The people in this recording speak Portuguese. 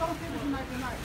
don't que imaginar.